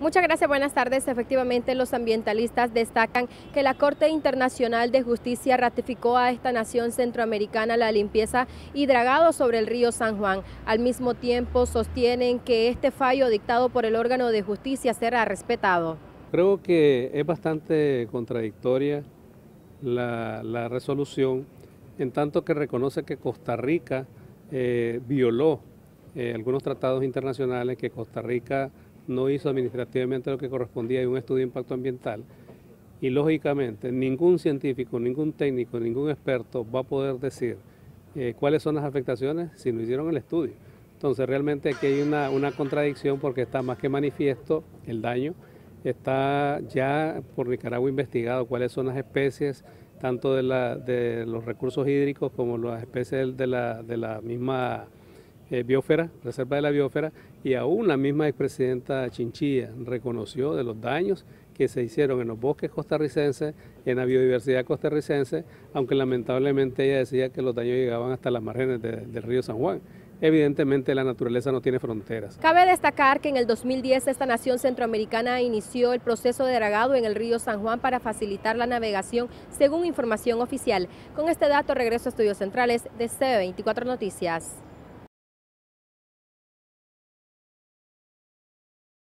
Muchas gracias, buenas tardes. Efectivamente, los ambientalistas destacan que la Corte Internacional de Justicia ratificó a esta nación centroamericana la limpieza y dragado sobre el río San Juan. Al mismo tiempo, sostienen que este fallo dictado por el órgano de justicia será respetado. Creo que es bastante contradictoria la, resolución, en tanto que reconoce que Costa Rica eh, violó eh, algunos tratados internacionales, que Costa Rica no hizo administrativamente lo que correspondía y un estudio de impacto ambiental. Y lógicamente ningún científico, ningún técnico, ningún experto va a poder decir eh, cuáles son las afectaciones si no hicieron el estudio. Entonces realmente aquí hay una, una contradicción porque está más que manifiesto el daño. Está ya por Nicaragua investigado cuáles son las especies, tanto de, la, de los recursos hídricos como las especies de la, de la misma eh, biosfera, reserva de la biosfera, y aún la misma expresidenta Chinchilla reconoció de los daños que se hicieron en los bosques costarricenses, en la biodiversidad costarricense, aunque lamentablemente ella decía que los daños llegaban hasta las márgenes del río San Juan. Evidentemente la naturaleza no tiene fronteras. Cabe destacar que en el 2010 esta nación centroamericana inició el proceso de dragado en el río San Juan para facilitar la navegación según información oficial. Con este dato regreso a Estudios Centrales de C24 Noticias.